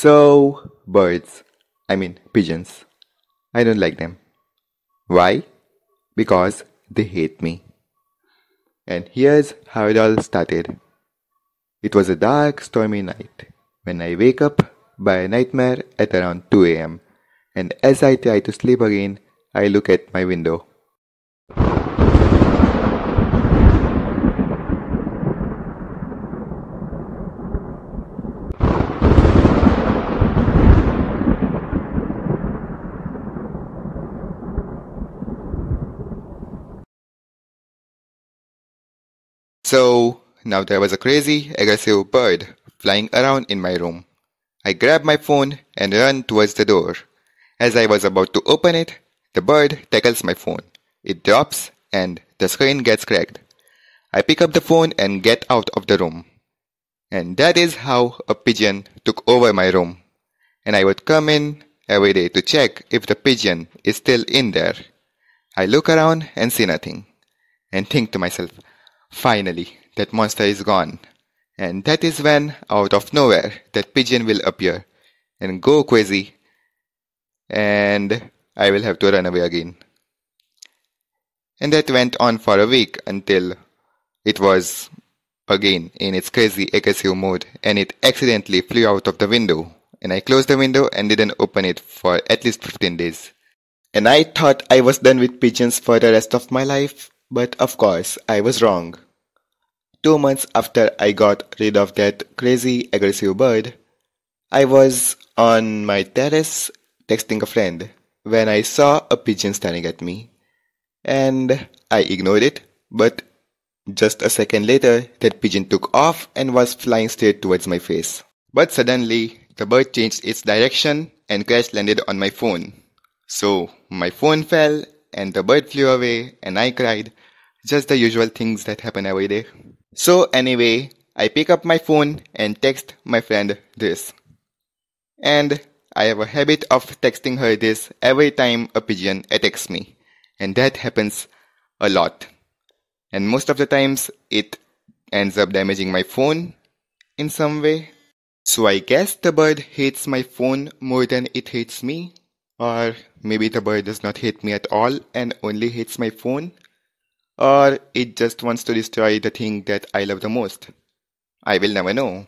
So, birds, I mean pigeons, I don't like them. Why? Because they hate me. And here's how it all started. It was a dark, stormy night when I wake up by a nightmare at around 2 am. And as I try to sleep again, I look at my window. So now there was a crazy, aggressive bird flying around in my room. I grab my phone and run towards the door. As I was about to open it, the bird tackles my phone. It drops and the screen gets cracked. I pick up the phone and get out of the room. And that is how a pigeon took over my room. And I would come in every day to check if the pigeon is still in there. I look around and see nothing. And think to myself, Finally, that monster is gone. And that is when, out of nowhere, that pigeon will appear and go crazy. And I will have to run away again. And that went on for a week until it was again in its crazy aggressive mode and it accidentally flew out of the window. And I closed the window and didn't open it for at least 15 days. And I thought I was done with pigeons for the rest of my life but of course, I was wrong. Two months after I got rid of that crazy aggressive bird, I was on my terrace texting a friend when I saw a pigeon staring at me. And I ignored it, but just a second later, that pigeon took off and was flying straight towards my face. But suddenly, the bird changed its direction and crash landed on my phone. So, my phone fell and the bird flew away and I cried. Just the usual things that happen every day. So anyway, I pick up my phone and text my friend this. And I have a habit of texting her this every time a pigeon attacks me. And that happens a lot. And most of the times it ends up damaging my phone in some way. So I guess the bird hates my phone more than it hates me. Or maybe the bird does not hate me at all and only hates my phone. Or it just wants to destroy the thing that I love the most. I will never know.